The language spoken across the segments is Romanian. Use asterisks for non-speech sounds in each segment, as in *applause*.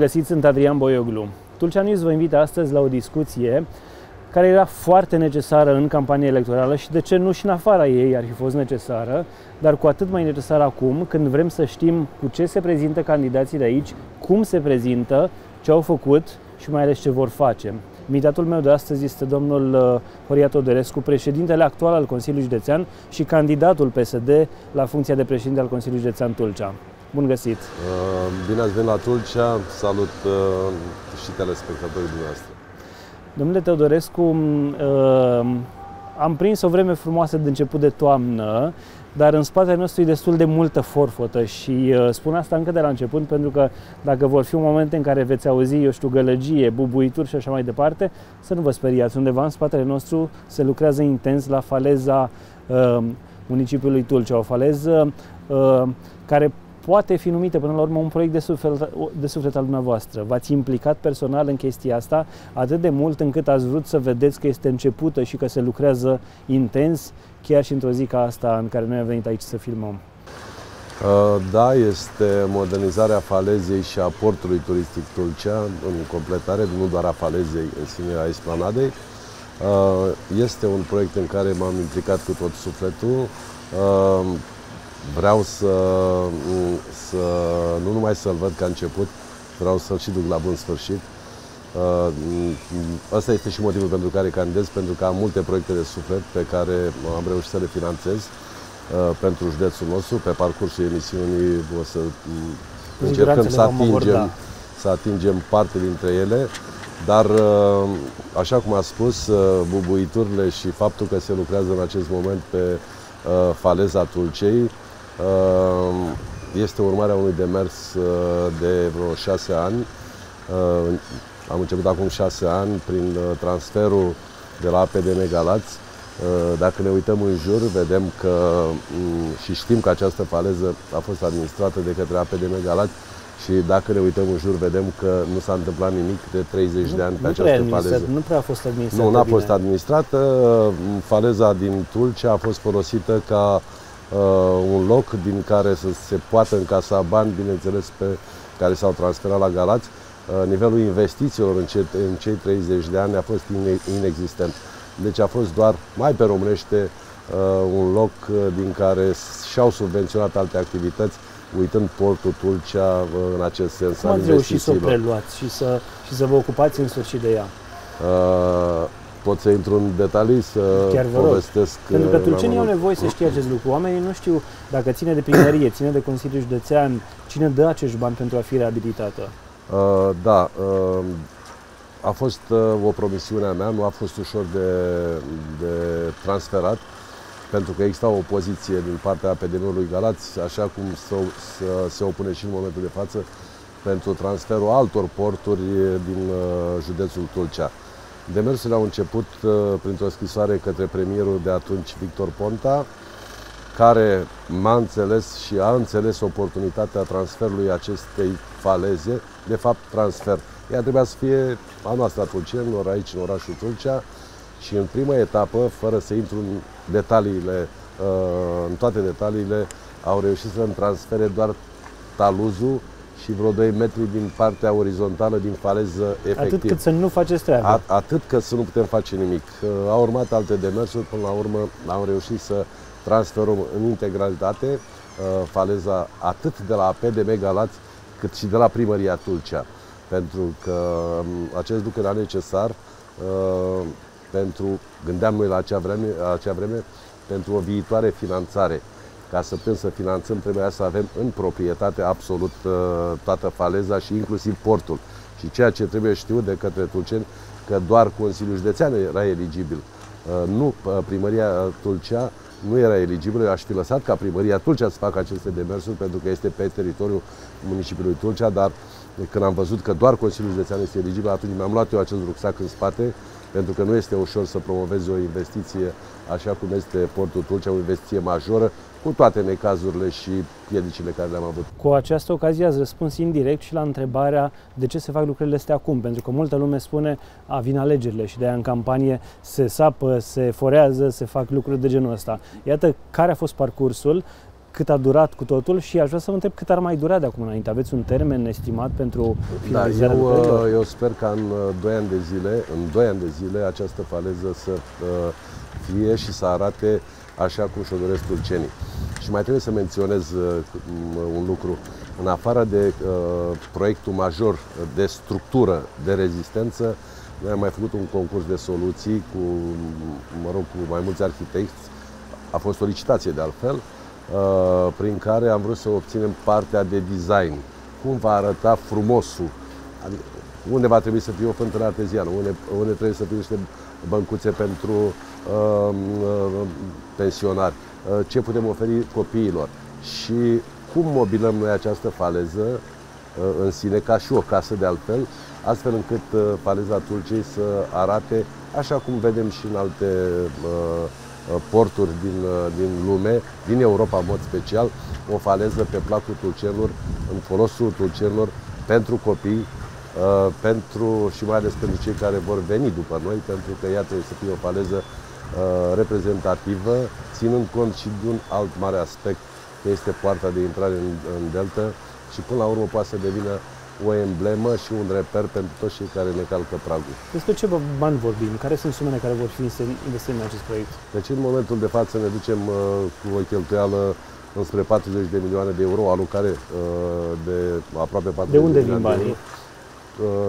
găsit, sunt Adrian Boioglu. Tulcea News vă invită astăzi la o discuție care era foarte necesară în campania electorală și de ce nu și în afara ei ar fi fost necesară, dar cu atât mai necesară acum când vrem să știm cu ce se prezintă candidații de aici, cum se prezintă, ce au făcut și mai ales ce vor face. Invitatul meu de astăzi este domnul uh, Horia Todorescu, președintele actual al Consiliului Județean și candidatul PSD la funcția de președinte al Consiliului Județean Tulcea. Bun găsit! Uh, bine ați venit la Tulcea, salut uh, și telespectatorii dumneavoastră. Domnule Teodorescu, uh, am prins o vreme frumoasă de început de toamnă, dar în spatele nostru e destul de multă forfotă și uh, spun asta încă de la început pentru că dacă vor fi un moment în care veți auzi, eu știu, gălăgie, bubuituri și așa mai departe, să nu vă speriați. Undeva în spatele nostru se lucrează intens la faleza uh, municipiului Tulcea, o faleză uh, care poate fi numită până la urmă un proiect de suflet, de suflet al dumneavoastră. V-ați implicat personal în chestia asta atât de mult încât ați vrut să vedeți că este începută și că se lucrează intens, chiar și într-o zi ca asta în care noi am venit aici să filmăm. Uh, da, este modernizarea falezei și a portului turistic Tulcea în completare, nu doar a falezei în sine, a esplanadei. Uh, este un proiect în care m-am implicat cu tot sufletul. Uh, vreau să, să nu numai să-l văd ca început, vreau să-l și duc la bun sfârșit. Asta uh, este și motivul pentru care candidez, pentru că am multe proiecte de suflet pe care am reușit să le finanțez uh, pentru județul nostru. Pe parcursul emisiunii o să încercăm să atingem, să atingem parte dintre ele, dar uh, așa cum a spus, bubuiturile și faptul că se lucrează în acest moment pe faleza Tulcei Ehm, este urmarea unui demers uh, de vreo șase ani. Ehm, am început acum șase ani prin uh, transferul de la APD Megalați. Ehm, dacă ne uităm în jur, vedem că mm, și știm că această faleză a fost administrată de către APD Megalați și dacă ne uităm în jur, vedem că nu s-a întâmplat nimic de 30 nu, de ani pe această faleză. Nu prea a fost administrată Nu, n-a fost administrată. Faleza din Tulcea a fost folosită ca uh, un loc din care să se poată încasa bani, bineînțeles, pe care s-au transferat la Galați. Uh, nivelul investițiilor în, ce, în cei 30 de ani a fost inexistent. Deci a fost doar, mai pe românește, uh, un loc uh, din care și-au subvenționat alte activități, uitând portul Tulcea uh, în acest sens. Cum ați reușit să o preluați și să, și să vă ocupați în sfârșit de ea? Uh, pot să intru în detalii, să Chiar vă povestesc. Rog. Pentru că uh, tulcenii au nevoie să știe acest lucru. Oamenii nu știu dacă ține de primărie, *coughs* ține de Consiliul Județean, cine dă acești bani pentru a fi reabilitată. Uh, da, uh, a fost uh, o promisiune a mea, nu a fost ușor de, de transferat, pentru că exista o poziție din partea Akademiului Galați, așa cum se, se, se opune și în momentul de față, pentru transferul altor porturi din uh, județul Tulcea. Demersurile au început uh, printr-o scrisoare către premierul de atunci, Victor Ponta, care m-a înțeles și a înțeles oportunitatea transferului acestei faleze, de fapt transfer. Ea trebuia să fie a noastră a tulcenilor aici în orașul Tulcea și în prima etapă, fără să intru în detaliile, uh, în toate detaliile, au reușit să-mi transfere doar taluzul și vreo 2 metri din partea orizontală din faleză efectiv. Atât cât să nu faceți treaba. atât cât să nu putem face nimic. Au urmat alte demersuri, până la urmă am reușit să transferăm în integralitate uh, faleza atât de la AP de megalați cât și de la primăria Tulcea. Pentru că um, acest lucru era necesar uh, pentru, gândeam noi la acea vreme, la acea vreme pentru o viitoare finanțare ca să putem să finanțăm, trebuia să avem în proprietate absolut uh, toată faleza și inclusiv portul. Și ceea ce trebuie știut de către tulceni, că doar Consiliul Județean era eligibil. Uh, nu uh, primăria Tulcea nu era eligibilă, eu aș fi lăsat ca primăria Tulcea să facă aceste demersuri pentru că este pe teritoriul municipiului Tulcea, dar când am văzut că doar Consiliul Județean este eligibil, atunci mi-am luat eu acest rucsac în spate, pentru că nu este ușor să promovezi o investiție așa cum este Portul Tulcea, o investiție majoră, cu toate necazurile și piedicile care le-am avut. Cu această ocazie ați răspuns indirect și la întrebarea de ce se fac lucrurile astea acum, pentru că multă lume spune a vin alegerile și de aia în campanie se sapă, se forează, se fac lucruri de genul ăsta. Iată care a fost parcursul cât a durat cu totul și aș vrea să vă întreb cât ar mai dura de acum înainte. Aveți un termen estimat pentru finalizarea da, eu, lucrărilor? eu sper ca în 2 ani de zile, în 2 ani de zile, această faleză să fie și să arate așa cum și-o doresc tulcenii. Și mai trebuie să menționez un lucru. În afară de uh, proiectul major de structură, de rezistență, noi am mai făcut un concurs de soluții cu, mă rog, cu mai mulți arhitecți. A fost o licitație de altfel, uh, prin care am vrut să obținem partea de design. Cum va arăta frumosul? Adică, unde va trebui să fie o fântână arteziană, unde, unde trebuie să fie niște băncuțe pentru uh, uh, pensionari, uh, ce putem oferi copiilor? Și cum mobilăm noi această faleză uh, în sine, ca și o casă de altfel, astfel încât uh, faleza Tulcei să arate așa cum vedem și în alte uh, porturi din, din lume, din Europa în mod special, o faleză pe placul tulcenilor, în folosul tulcenilor, pentru copii, pentru și mai ales pentru cei care vor veni după noi, pentru că ea trebuie să fie o faleză reprezentativă, ținând cont și de un alt mare aspect, că este poarta de intrare în, în Delta și până la urmă poate să devină o emblemă și un reper pentru toți cei care ne calcă pragul. Despre ce bani vorbim? Care sunt sumele care vor fi investite în acest proiect? Deci în momentul de față ne ducem uh, cu o cheltuială înspre 40 de milioane de euro, alocare uh, de aproape 40 de unde de vin banii?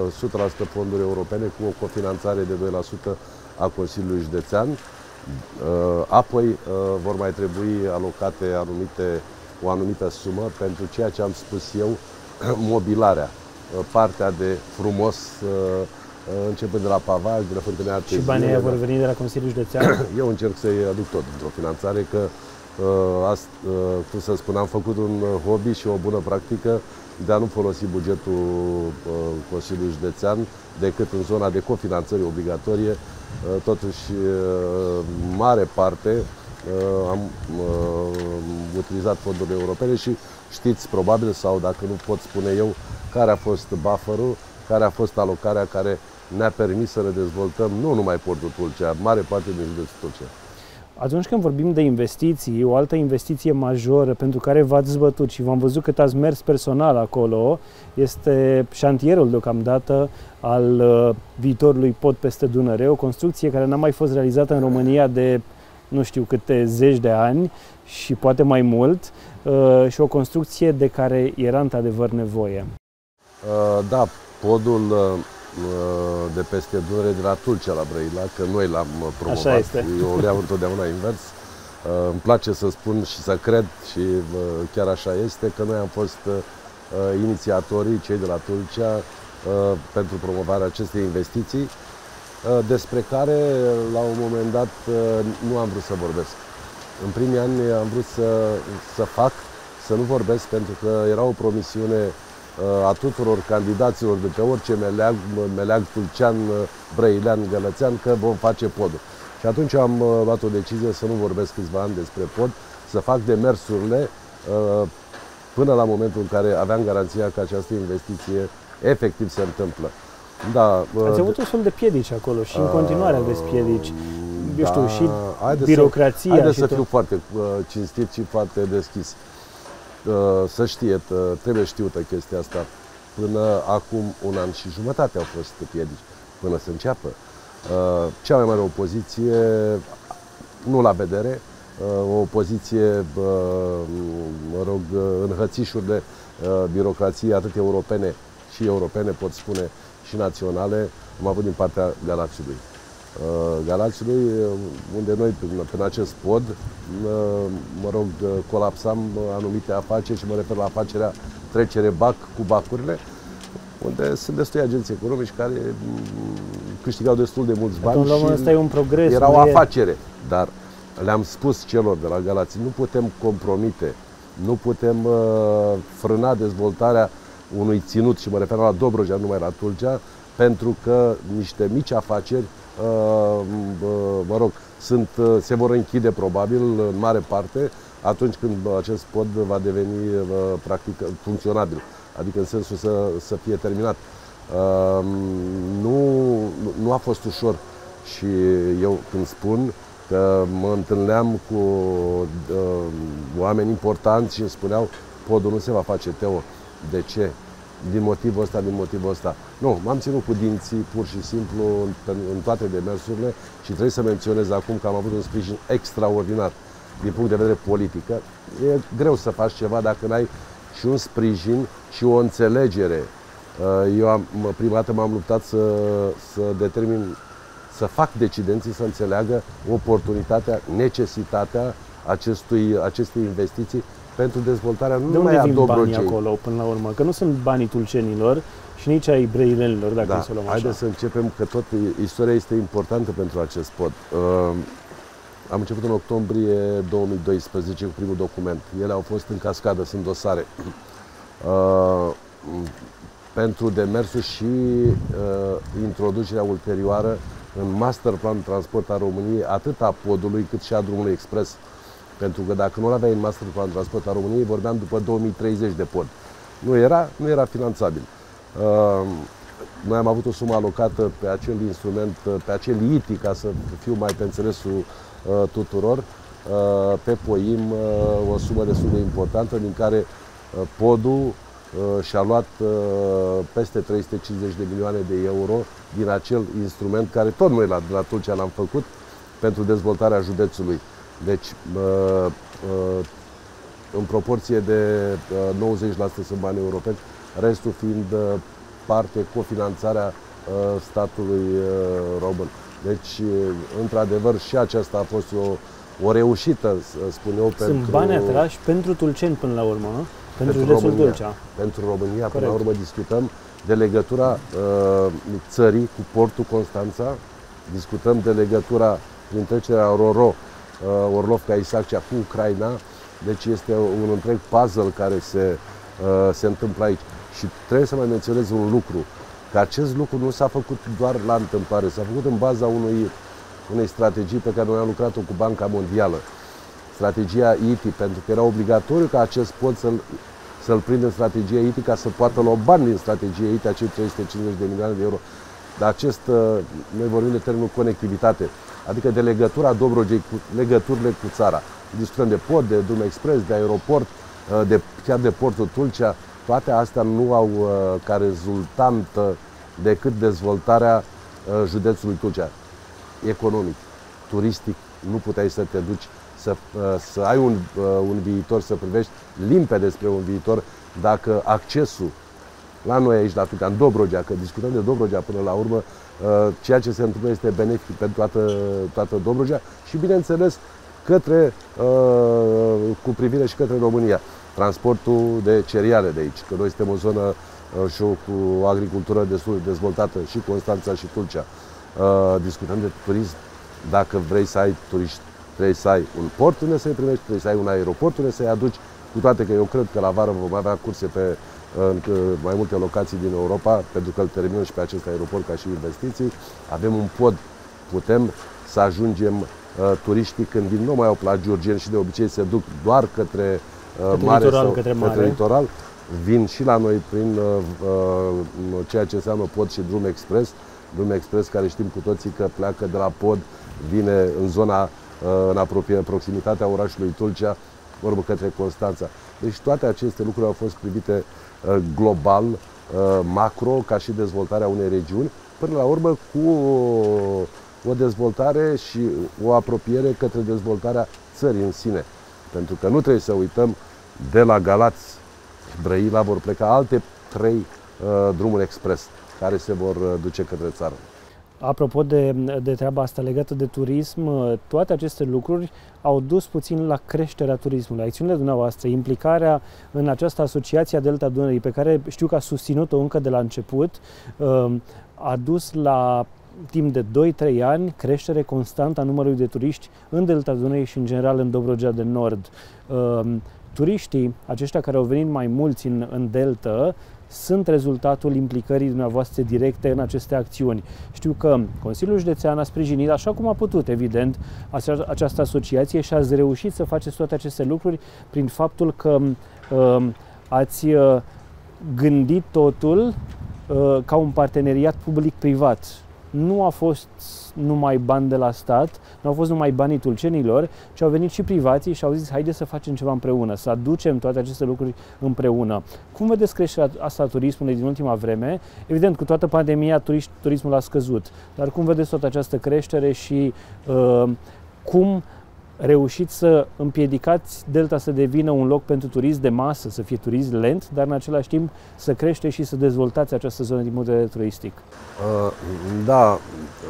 Uh, 100% fonduri europene cu o cofinanțare de 2% a Consiliului Județean. Uh, apoi uh, vor mai trebui alocate anumite, o anumită sumă pentru ceea ce am spus eu, *clears throat* mobilarea Uh, partea de frumos, uh, uh, începând de la pavaj, de la fântânea Și banii aia vor veni de la Consiliul Județean? *clears throat* Eu încerc să-i aduc tot într-o finanțare, că, cum să spun, am făcut un hobby și o bună practică de a nu folosi bugetul Consiliului Județean decât în zona de cofinanțări obligatorie. Totuși, mare parte am utilizat fondurile europene și știți probabil, sau dacă nu pot spune eu, care a fost bufferul, care a fost alocarea care ne-a permis să ne dezvoltăm nu numai portul Tulcea, mare parte din județul Tulcea. Atunci când vorbim de investiții, o altă investiție majoră pentru care v-ați zbătut și v-am văzut cât ați mers personal acolo, este șantierul deocamdată al uh, viitorului pod peste Dunăre, o construcție care n-a mai fost realizată în România de nu știu câte zeci de ani și poate mai mult uh, și o construcție de care era într-adevăr nevoie. Uh, da, podul uh, de peste Dunăre de la Tulcea la Brăila, că noi l-am promovat. Așa este. Eu le iau întotdeauna invers. Îmi place să spun și să cred și chiar așa este că noi am fost inițiatorii, cei de la Tulcea, pentru promovarea acestei investiții, despre care la un moment dat nu am vrut să vorbesc. În primii ani am vrut să, să fac, să nu vorbesc, pentru că era o promisiune uh, a tuturor candidaților de pe orice meleag, meleag tulcean, uh, brăilean, gălățean, că vom face podul. Și atunci am uh, luat o decizie să nu vorbesc câțiva ani despre pod, să fac demersurile până la momentul în care aveam garanția că această investiție efectiv se întâmplă. Da, Ați avut un fel de piedici acolo și în continuare aveți piedici eu știu, da, și haide birocrația. Să, haide și să tot. fiu foarte uh, cinstit și foarte deschis. Uh, să știe, uh, trebuie știută chestia asta. Până acum un an și jumătate au fost piedici, până să înceapă. Uh, cea mai mare opoziție, nu la vedere, uh, o opoziție, uh, mă rog, uh, în hățișuri de uh, birocrație, atât europene și europene, pot spune, și naționale, am avut din partea Galațiului. Uh, Galațiului, uh, unde noi, prin acest pod, uh, mă rog, colapsam anumite afaceri și mă refer la afacerea trecere BAC cu bacurile, unde sunt destui agenții economici care mm, câștigau destul de mulți bani Atunci, și e un progres, era o afacere. Dar le-am spus celor de la Galați, nu putem compromite, nu putem uh, frâna dezvoltarea unui ținut, și mă refer la Dobrogea, numai la Tulcea, pentru că niște mici afaceri Uh, mă rog, sunt, uh, se vor închide probabil în mare parte atunci când acest pod va deveni uh, practic funcționabil, adică în sensul să, să fie terminat. Nu, nu a fost ușor și eu când spun că mă întâlneam cu uh, oameni importanți și îmi spuneau podul nu se va face, Teo. De ce? Din motivul ăsta, din motivul ăsta. Nu, m-am ținut cu dinții pur și simplu în, în toate demersurile și trebuie să menționez acum că am avut un sprijin extraordinar din punct de vedere politică. E greu să faci ceva dacă n-ai și un sprijin și o înțelegere. Uh, eu am, prima dată m-am luptat să, să determin, să fac decidenții să înțeleagă oportunitatea, necesitatea acestui, acestei investiții pentru dezvoltarea nu de numai a Dobrogei. banii acolo până la urmă? Că nu sunt banii tulcenilor și nici ai breilenilor, dacă da, să luăm așa. Haideți să începem, că tot istoria este importantă pentru acest pod. Uh, am început în octombrie 2012 cu primul document. Ele au fost în cascadă, sunt dosare. Uh, pentru demersul și uh, introducerea ulterioară în master plan transport a României, atât a podului cât și a drumului expres. Pentru că dacă nu aveai în master plan transport a României, vorbeam după 2030 de pod. Nu era, nu era finanțabil. Uh, noi am avut o sumă alocată pe acel instrument, pe acel ITI, ca să fiu mai pe înțelesul uh, tuturor, uh, pe POIM, uh, o sumă destul de importantă, din care uh, podul uh, și-a luat uh, peste 350 de milioane de euro din acel instrument care tot noi la, la Tulcea l-am făcut pentru dezvoltarea județului. Deci, uh, uh, în proporție de 90% uh, sunt bani europeni, restul fiind parte cofinanțarea statului român. Deci, într-adevăr, și aceasta a fost o, o reușită, spun eu, Sunt pentru... Sunt bani atrași pentru Tulceni până la urmă, nu? Pentru, pentru România. Dulcea. Pentru România, Corect. până la urmă discutăm de legătura uh, țării cu portul Constanța, discutăm de legătura prin trecerea Roro uh, Orlovca Isaccea cu Ucraina. Deci este un întreg puzzle care se, uh, se întâmplă aici. Și trebuie să mai menționez un lucru, că acest lucru nu s-a făcut doar la întâmplare, s-a făcut în baza unui, unei strategii pe care noi am lucrat-o cu Banca Mondială. Strategia ITI, pentru că era obligatoriu ca acest pod să-l să-l prindă în strategia ITI ca să poată lua bani din strategia ITI, acei 350 de milioane de euro. Dar acest, uh, noi vorbim de termenul conectivitate adică de legătura Dobrogei cu legăturile cu țara. Discutăm de pod, de drum expres, de aeroport, uh, de, chiar de portul Tulcea. Toate astea nu au uh, ca rezultant decât dezvoltarea uh, județului Tulcea. Economic, turistic, nu puteai să te duci să, să ai un, un viitor, să privești limpede despre un viitor dacă accesul la noi aici, la Tulcea, în Dobrogea, că discutăm de Dobrogea până la urmă, Uh, ceea ce se întâmplă este benefic pentru toată, toată Dobrogea și, bineînțeles, către, uh, cu privire și către România. Transportul de cereale de aici, că noi suntem o zonă uh, și cu o agricultură destul de dezvoltată și Constanța și Tulcea. Discutăm de turism. Dacă vrei să ai turiști, trebuie să ai un port unde să-i primești, trebuie să ai un aeroport unde să-i aduci, cu toate că eu cred că la vară vom avea curse pe în mai multe locații din Europa, pentru că îl terminăm și pe acest aeroport ca și investiții. Avem un pod, putem să ajungem uh, turiștii când vin, nu mai au la Giurgen și de obicei se duc doar către, uh, către mare litoral, sau către, către litoral, vin și la noi prin uh, uh, ceea ce înseamnă pod și drum expres, drum expres care știm cu toții că pleacă de la pod, vine în zona, uh, în apropie, proximitatea orașului Tulcea, vorbă către Constanța. Deci toate aceste lucruri au fost privite Uh, global, uh, macro, ca și dezvoltarea unei regiuni, până la urmă cu o dezvoltare și o apropiere către dezvoltarea țării în sine. Pentru că nu trebuie să uităm, de la Galați, Brăila vor pleca alte trei uh, drumuri expres care se vor uh, duce către țară. Apropo de, de treaba asta legată de turism, toate aceste lucruri au dus puțin la creșterea turismului. Acțiunile dumneavoastră, implicarea în această asociație a Delta Dunării, pe care știu că a susținut-o încă de la început, um, a dus la timp de 2-3 ani creștere constantă a numărului de turiști în Delta Dunării și în general în Dobrogea de Nord. Um, turiștii, aceștia care au venit mai mulți în, în Delta, sunt rezultatul implicării dumneavoastră directe în aceste acțiuni. Știu că Consiliul Județean a sprijinit, așa cum a putut, evident, această asociație și ați reușit să faceți toate aceste lucruri prin faptul că uh, ați uh, gândit totul uh, ca un parteneriat public-privat. Nu a fost numai bani de la stat, nu au fost numai banii tulcenilor, ci au venit și privații și au zis haide să facem ceva împreună, să aducem toate aceste lucruri împreună. Cum vedeți creșterea asta a turismului din ultima vreme? Evident, cu toată pandemia turismul a scăzut, dar cum vedeți toată această creștere și uh, cum reușiți să împiedicați Delta să devină un loc pentru turism de masă, să fie turism lent, dar în același timp să crește și să dezvoltați această zonă din punct de vedere turistic. Uh, da,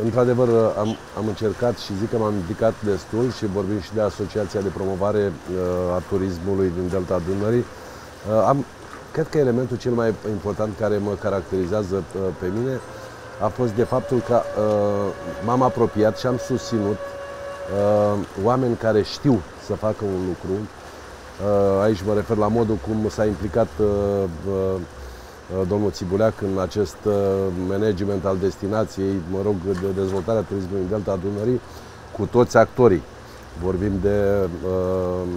într-adevăr am, am încercat și zic că m-am implicat destul și vorbim și de Asociația de Promovare uh, a Turismului din Delta Dunării. Uh, am, cred că elementul cel mai important care mă caracterizează uh, pe mine a fost de faptul că uh, m-am apropiat și am susținut uh, oameni care știu să facă un lucru. Uh, aici mă refer la modul cum s-a implicat uh, uh, domnul Țibuleac în acest uh, management al destinației, mă rog, de dezvoltarea turismului în Delta Dunării, cu toți actorii. Vorbim de uh,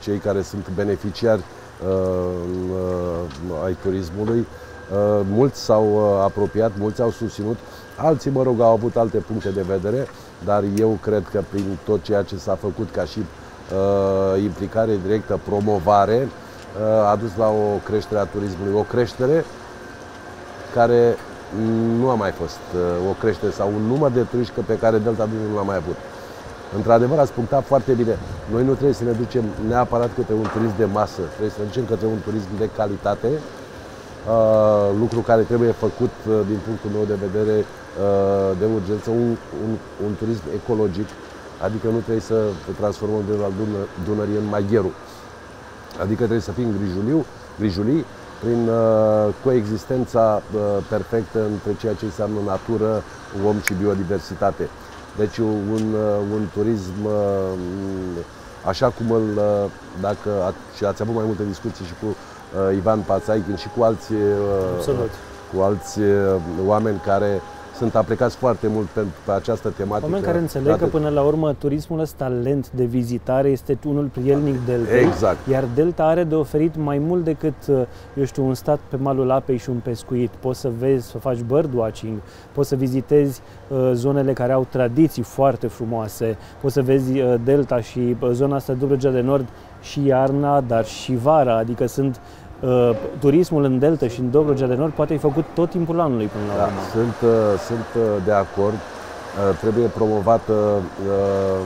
cei care sunt beneficiari uh, ai turismului. Uh, mulți s-au uh, apropiat, mulți au susținut, alții, mă rog, au avut alte puncte de vedere dar eu cred că prin tot ceea ce s-a făcut ca și uh, implicare directă, promovare, uh, a dus la o creștere a turismului, o creștere care nu a mai fost uh, o creștere sau un număr de turiști pe care Delta Dunării nu l-a mai avut. Într-adevăr, ați punctat foarte bine. Noi nu trebuie să ne ducem neapărat către un turism de masă, trebuie să ne ducem către un turism de calitate, uh, lucru care trebuie făcut uh, din punctul meu de vedere Uh, de urgență un, un, un turism ecologic, adică nu trebuie să transformăm de la Dunării în Magheru. Adică trebuie să fim grijuliu, grijulii prin uh, coexistența uh, perfectă între ceea ce înseamnă natură, om și biodiversitate. Deci un, uh, un turism uh, așa cum îl, uh, dacă ați, și ați avut mai multe discuții și cu uh, Ivan Pațaichin și cu alți, uh, cu alți uh, oameni care uh, sunt aplicați foarte mult pentru pe această tematică. Oameni care înțeleg că până la urmă turismul ăsta lent de vizitare este unul prielnic Delta. Exact. Iar Delta are de oferit mai mult decât, uh, eu știu, un stat pe malul apei și un pescuit. Poți să vezi, să faci birdwatching, poți să vizitezi uh, zonele care au tradiții foarte frumoase, poți să vezi uh, Delta și uh, zona asta Dobrogea de Nord și iarna, dar și vara, adică sunt uh, turismul în Delta și în Dobrogea de Nord poate fi făcut tot timpul anului până la da, urmă. Sunt, uh, sunt uh, de acord. Uh, trebuie promovat uh, uh,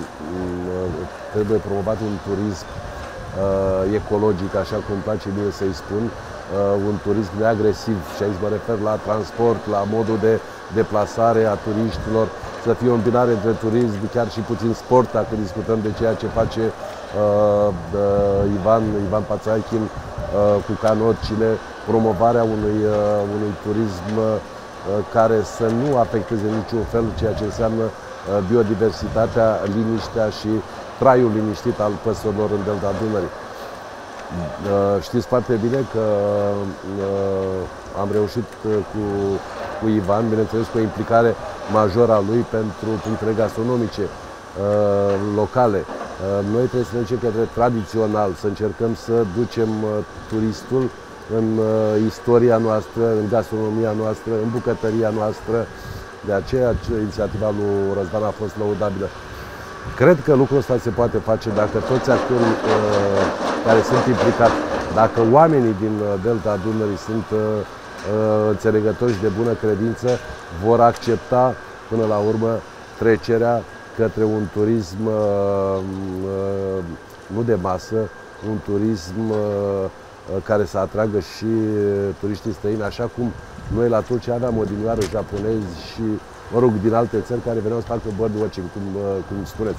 trebuie promovat un turism uh, ecologic, așa cum îmi place mie să-i spun, uh, un turism neagresiv și aici mă refer la transport, la modul de deplasare a turiștilor, să fie o îmbinare între turism, chiar și puțin sport, dacă discutăm de ceea ce face uh, uh, Ivan, Ivan Pațaichin uh, cu canocile, promovarea unui, uh, unui turism uh, care să nu afecteze niciun fel ceea ce înseamnă uh, biodiversitatea, liniștea și traiul liniștit al păsărilor în Delta Dunării. Uh, știți foarte bine că uh, am reușit uh, cu, cu Ivan, bineînțeles cu o implicare majoră a lui pentru punctele gastronomice locale. Noi trebuie să ne ducem către tradițional, să încercăm să ducem turistul în istoria noastră, în gastronomia noastră, în bucătăria noastră. De aceea inițiativa lui Răzvan a fost lăudabilă. Cred că lucrul ăsta se poate face dacă toți actorii uh, care sunt implicați, dacă oamenii din uh, Delta Dunării sunt uh, uh, înțelegători și de bună credință, vor accepta până la urmă trecerea către un turism uh, uh, nu de masă, un turism uh, uh care să atragă și turiștii străini, așa cum noi la Turcia aveam odinioară japonezi și mă rog, din alte țări care veneau să facă birdwatching, cum, uh, cum spuneți.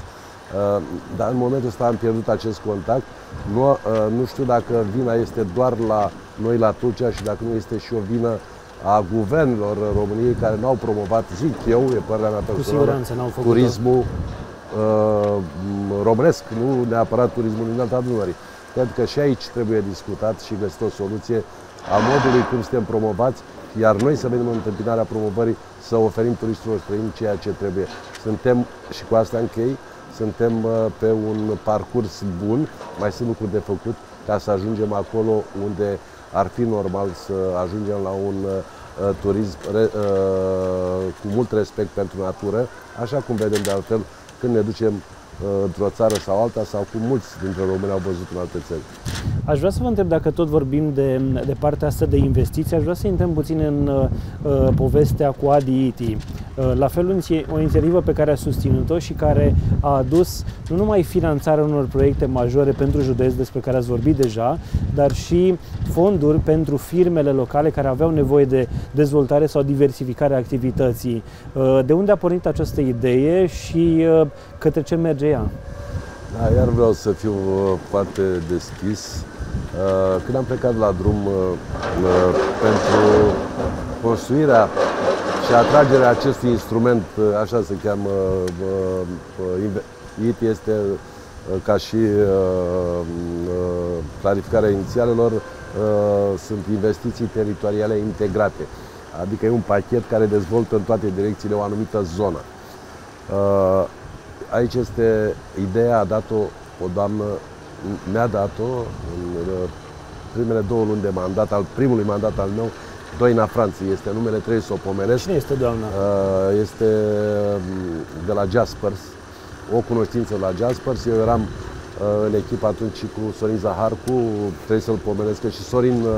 Uh, dar în momentul ăsta am pierdut acest contact. Nu, uh, nu știu dacă vina este doar la noi la Turcia și dacă nu este și o vină a guvernelor României care n-au promovat, zic eu, e părerea mea personală, turismul uh, românesc, nu neapărat turismul din alta Dunării. Cred că și aici trebuie discutat și găsit o soluție a modului cum suntem promovați, iar noi să venim în întâmpinarea promovării să oferim turiștilor străini ceea ce trebuie. Suntem, și cu asta închei, suntem uh, pe un parcurs bun, mai sunt lucruri de făcut ca să ajungem acolo unde ar fi normal să ajungem la un, uh, turism re, uh, cu mult respect pentru natură, așa cum vedem de altfel când ne ducem Uh, într-o țară sau alta sau cum mulți dintre români au văzut în alte țări. Aș vrea să vă întreb dacă tot vorbim de, de partea asta de investiții, aș vrea să intrăm puțin în uh, povestea cu ADIT. Uh, la fel o inițiativă pe care a susținut-o și care a adus nu numai finanțarea unor proiecte majore pentru județ despre care ați vorbit deja, dar și fonduri pentru firmele locale care aveau nevoie de dezvoltare sau diversificare a activității. Uh, de unde a pornit această idee și uh, către ce merge ea? Da, iar vreau să fiu foarte deschis. Când am plecat la drum pentru construirea și atragerea acestui instrument, așa se cheamă, IT este ca și clarificarea inițialelor, sunt investiții teritoriale integrate. Adică e un pachet care dezvoltă în toate direcțiile o anumită zonă. Aici este ideea, a dat-o o doamnă, mi-a dat-o în primele două luni de mandat, al primului mandat al meu, Doina Franții este numele, trebuie să o pomenesc. Cine este doamna? Uh, este mm, de la Jaspers, o cunoștință la Jaspers. Eu eram uh, în echipă atunci cu Sorin Zaharcu, trebuie să-l pomenesc că și Sorin, uh,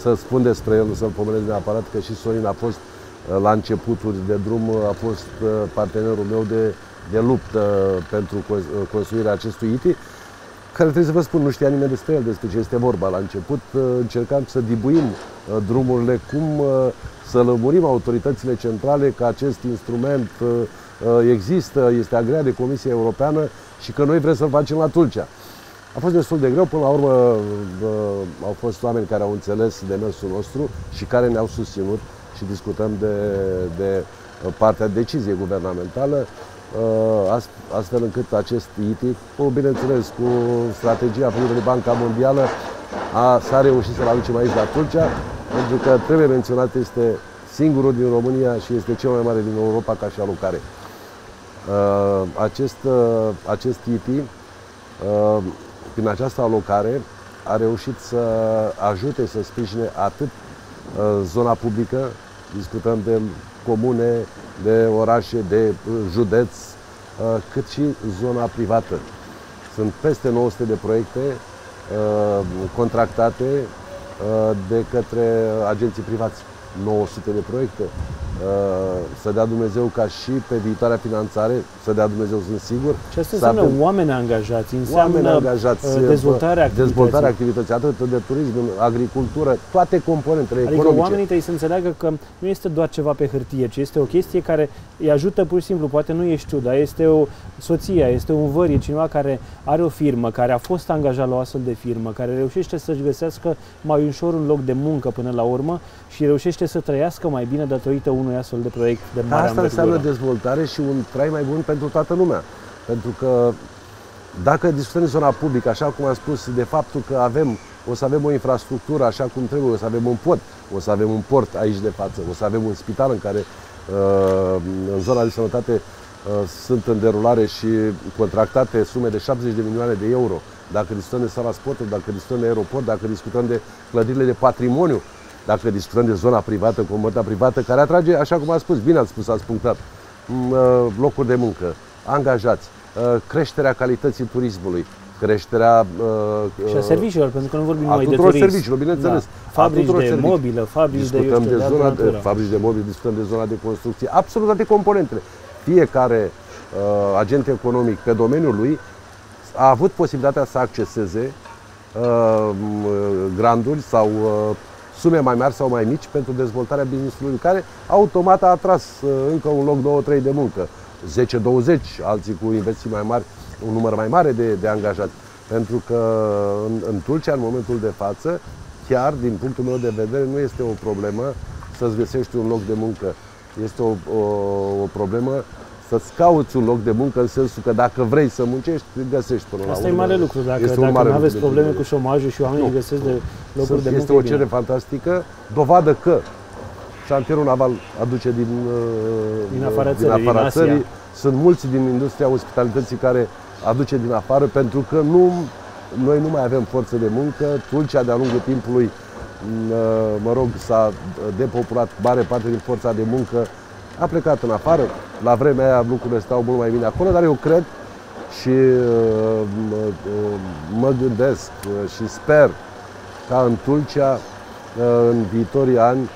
să spun despre el, să-l pomenesc neapărat, că și Sorin a fost la începuturi de drum, a fost partenerul meu de, de luptă pentru construirea acestui ITI care trebuie să vă spun, nu știa nimeni despre el, despre ce este vorba. La început uh, încercam să dibuim uh, drumurile, cum uh, să lămurim autoritățile centrale că acest instrument există, este agreat de Comisia Europeană și că noi vrem să-l facem la Tulcea. A fost destul de greu, până la urmă au fost oameni care au înțeles demersul nostru și care ne-au susținut și discutăm de, de partea deciziei guvernamentală. Uh, astfel încât acest ITI, cu, bineînțeles, cu strategia făcută de Banca Mondială, a, s-a reușit să-l aducem aici la Turcia, pentru că trebuie menționat, este singurul din România și este cel mai mare din Europa ca și alocare. Uh, acest, uh, acest ITI, prin această alocare, a reușit să ajute să sprijine atât zona publică, discutăm de comune, de orașe, de uh, județ, uh, cât și zona privată. Sunt peste 900 de proiecte uh, contractate de către agenții privați. 900 de proiecte. Uh, să dea Dumnezeu ca și pe viitoarea finanțare, să dea Dumnezeu, sunt sigur. Ce asta înseamnă avem oameni angajați? Înseamnă oameni angajați, uh, dezvoltarea activității. Dezvoltarea activității, atât de turism, agricultură, toate componentele adică economice. oamenii trebuie să înțeleagă că nu este doar ceva pe hârtie, ci este o chestie care îi ajută pur și simplu, poate nu ești tu, dar este o soția, este un văr, e cineva care are o firmă, care a fost angajat la o astfel de firmă, care reușește să-și găsească mai ușor un loc de muncă până la urmă și reușește să trăiască mai bine datorită unui astfel de proiect de mare Asta înseamnă dezvoltare și un trai mai bun pentru toată lumea. Pentru că dacă discutăm în zona publică, așa cum am spus, de faptul că avem, o să avem o infrastructură așa cum trebuie, o să avem un port, o să avem un port aici de față, o să avem un spital în care uh, în zona de sănătate uh, sunt în derulare și contractate sume de 70 de milioane de euro. Dacă discutăm de sala sportului, dacă discutăm de aeroport, dacă discutăm de clădirile de patrimoniu, dacă discutăm de zona privată, comunitatea privată, care atrage, așa cum a spus, bine ați spus, ați punctat, uh, locuri de muncă, angajați, uh, creșterea calității turismului, creșterea uh, și a serviciilor, pentru că nu vorbim numai de turism. serviciilor, bineînțeles. Da. Fabrici de servicii. mobilă, fabrici discutăm de, de, zona, de, fabrici de mobilă, discutăm de zona de construcție, absolut toate componentele. Fiecare uh, agent economic pe domeniul lui a avut posibilitatea să acceseze uh, granduri sau uh, sume mai mari sau mai mici pentru dezvoltarea business-ului, care automat a atras uh, încă un loc, 2-3 de muncă, 10-20, alții cu investiții mai mari, un număr mai mare de, de angajați. Pentru că în, în Tulcea, în momentul de față, chiar din punctul meu de vedere, nu este o problemă să-ți găsești un loc de muncă. Este o, o, o problemă să-ți cauți un loc de muncă în sensul că dacă vrei să muncești, găsești până Asta la urmă. Asta e mare lucru, dacă, este dacă nu aveți probleme cu șomajul și oamenii nu. găsesc de locuri de muncă. Este o cerere fantastică, dovadă că șantierul naval aduce din, uh, din afara țării, din afara țării. Din Sunt mulți din industria ospitalității care aduce din afară pentru că nu, noi nu mai avem forță de muncă. Tulcea de-a lungul timpului mă rog, s-a depopulat mare parte din forța de muncă, a plecat în afară. La vremea aia lucrurile stau mult mai bine acolo, dar eu cred și mă gândesc și sper ca în Tulcea, în viitorii ani,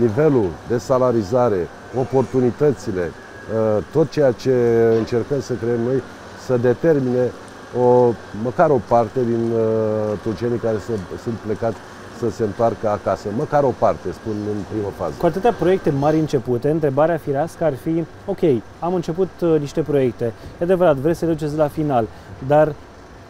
nivelul de salarizare, oportunitățile, tot ceea ce încercăm să creăm noi, să determine o, măcar o parte din uh, tulcenii care să, sunt plecați să se întoarcă acasă. Măcar o parte, spun în primă fază. Cu atâtea proiecte mari începute, întrebarea firească ar fi, ok, am început uh, niște proiecte, e adevărat, vreți să duceți la final, dar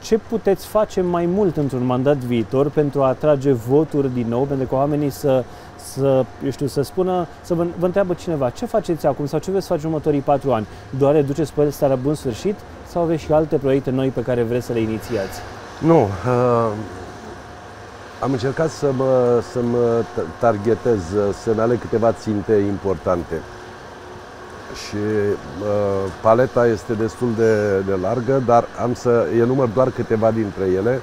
ce puteți face mai mult într-un mandat viitor pentru a atrage voturi din nou, pentru că oamenii să, să eu știu, să spună, să vă, vă întreabă cineva ce faceți acum sau ce veți face următorii patru ani? Doar reduceți pe la bun sfârșit sau aveți și alte proiecte noi pe care vreți să le inițiați? Nu. Uh, am încercat să mă, să mă targetez, să-mi aleg câteva ținte importante. Și uh, paleta este destul de, de largă, dar am să enumăr doar câteva dintre ele.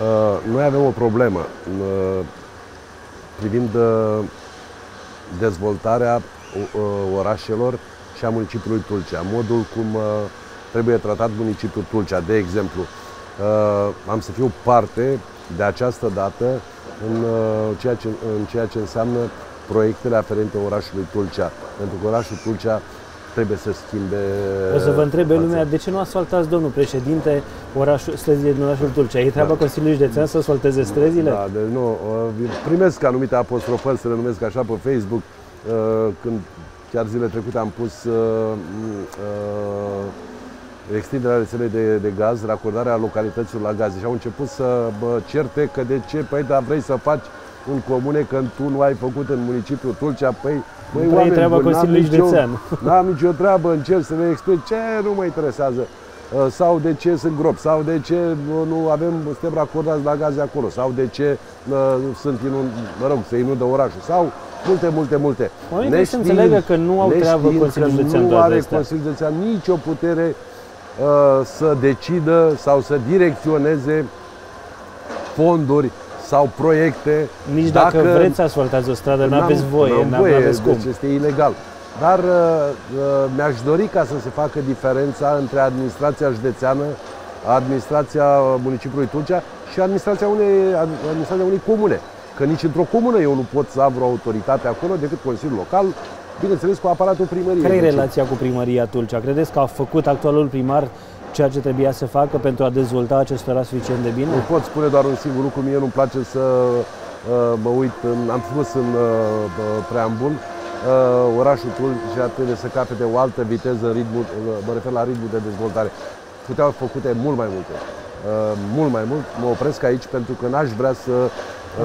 Uh, noi avem o problemă uh, privind uh, dezvoltarea uh, orașelor și a municipiului Tulcea, modul cum uh, trebuie tratat municipiul Tulcea. De exemplu, uh, am să fiu parte de această dată în uh, ceea ce, în ceea ce înseamnă proiectele aferente orașului Tulcea. Pentru că orașul Tulcea trebuie să schimbe... O să vă întrebe față. lumea, de ce nu asfaltați, domnul președinte, orașul, străzile din orașul Tulcea? E treaba da. Consiliului Județean să asfalteze străzile? Da, de, nu. Uh, primesc anumite apostrofări, să le numesc așa, pe Facebook, când chiar zile trecute am pus extinderea rețelei de, de gaz, racordarea localităților la gaze. Și au început să mă certe că de ce, păi, dar vrei să faci în comune când tu nu ai făcut în municipiul Tulcea, păi, păi oameni treaba buni, n-am nicio, *laughs* n-am nicio treabă, încerc să le explic. Ce nu mă interesează? Uh, sau de ce sunt gropi, sau de ce nu avem, suntem racordați la gaze acolo, sau de ce uh, sunt inund, mă rog, se inundă orașul, sau multe, multe, multe. Oamenii să înțelegă că nu au treabă Consiliul Județean Nu are Consiliul Județean nicio putere Uh, să decidă sau să direcționeze fonduri sau proiecte. Nici dacă, dacă vreți să asfaltați o stradă, nu aveți voie, nu aveți cum. Deci este ilegal. Dar uh, uh, mi-aș dori ca să se facă diferența între administrația județeană, administrația municipiului Tulcea și administrația unei, administrația unei comune. Că nici într-o comună eu nu pot să am vreo autoritate acolo decât Consiliul Local, bineînțeles cu aparatul primăriei. Care e deci- relația cu primăria Tulcea? Credeți că a făcut actualul primar ceea ce trebuia să facă pentru a dezvolta acest oraș suficient de bine? Nu pot spune doar un singur lucru, mie nu-mi place să uh, mă uit, în, am spus în uh, preambul, uh, orașul Tulcea trebuie să capete o altă viteză în ritmul, uh, mă refer la ritmul de dezvoltare. Puteau făcute mult mai multe. Uh, mult mai mult. Mă opresc aici pentru că n-aș vrea să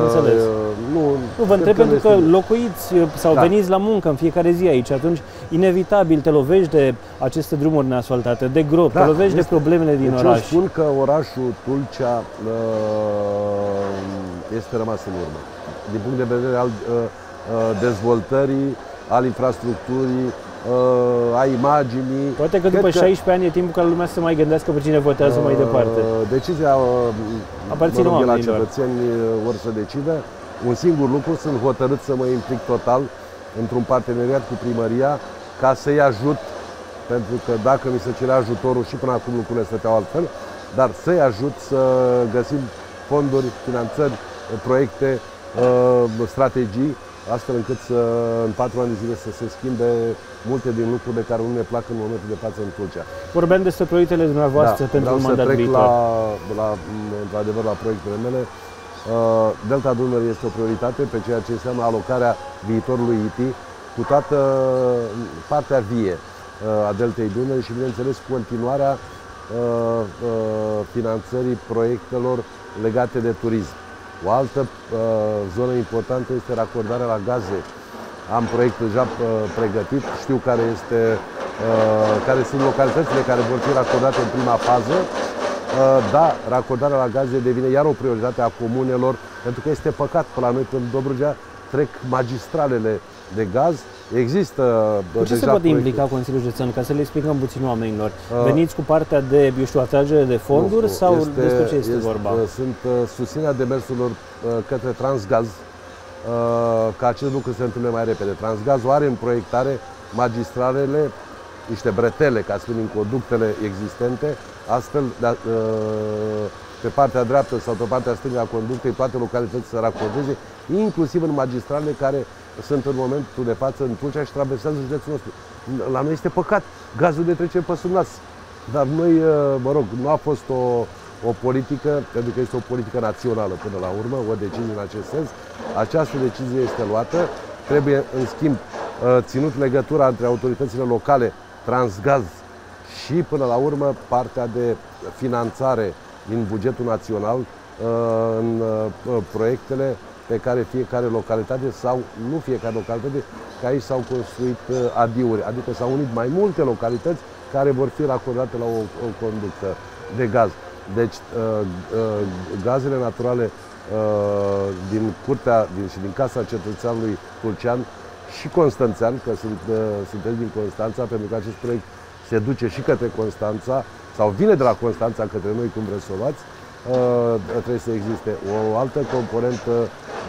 Înțeles. Uh, nu, nu, vă întreb pentru că locuiți uh, sau da. veniți la muncă în fiecare zi aici, atunci inevitabil te lovești de aceste drumuri neasfaltate, de gropi, da, te lovești este, de problemele din deci oraș. Eu spun că orașul Tulcea uh, este rămas în urmă. Din punct de vedere al uh, uh, dezvoltării, al infrastructurii, uh, a imaginii. Poate că după 16 că, ani e timpul ca lumea să mai gândească pe cine votează uh, mai departe. Decizia uh, aparține mă rog, la cetățeni uh, vor să decidă. Un singur lucru, sunt hotărât să mă implic total într-un parteneriat cu primăria ca să-i ajut, pentru că dacă mi se cerea ajutorul și până acum lucrurile stăteau altfel, dar să-i ajut să găsim fonduri, finanțări, proiecte, uh, strategii astfel încât să, în patru ani de zile să se schimbe multe din lucrurile care nu ne plac în momentul de față în Tulcea. Vorbeam despre proiectele dumneavoastră da, pentru un mandat trec viitor. La, la, într-adevăr, la proiectele mele. Uh, Delta Dunării este o prioritate pe ceea ce înseamnă alocarea viitorului IT cu toată partea vie uh, a Deltei Dunării și, bineînțeles, continuarea uh, finanțării proiectelor legate de turism. O altă uh, zonă importantă este racordarea la gaze. Am proiectul deja uh, pregătit, știu care, este, uh, care sunt localitățile care vor fi racordate în prima fază. Uh, da, racordarea la gaze devine iar o prioritate a comunelor, pentru că este păcat pe la noi, în Dobrogea, trec magistralele de gaz Există Cu ce se poate implica Consiliul Județean, ca să le explicăm puțin oamenilor? Uh, Veniți cu partea de, eu știu, atragere de fonduri nu, sau este, despre ce este, este vorba? Sunt uh, susținerea demersurilor uh, către Transgaz, uh, ca acest lucru se întâmple mai repede. Transgaz are în proiectare magistralele, niște bretele, ca să spunem, conductele existente, astfel de, uh, pe partea dreaptă sau pe partea stângă a conductei toate localitățile să racordeze, inclusiv în magistrale care sunt în momentul de față în Tulcea și traversează județul nostru. La noi este păcat, gazul ne trece pe sub nas. Dar noi, uh, mă rog, nu a fost o, o politică, pentru că este o politică națională până la urmă, o decizie în acest sens. Această decizie este luată, trebuie în schimb uh, ținut legătura între autoritățile locale, Transgaz și până la urmă partea de finanțare din bugetul național uh, în proiectele pe care fiecare localitate sau nu fiecare localitate, că aici s-au construit uh, adiuri, adică s-au unit mai multe localități care vor fi racordate la o, o conductă de gaz. Deci uh, uh, gazele naturale uh, din curtea din, și din casa cetățeanului Tulcean și Constanțean, că sunt, uh, sunteți din Constanța, pentru că acest proiect se duce și către Constanța sau vine de la Constanța către noi, cum vreți să o luați, uh, trebuie să existe o altă componentă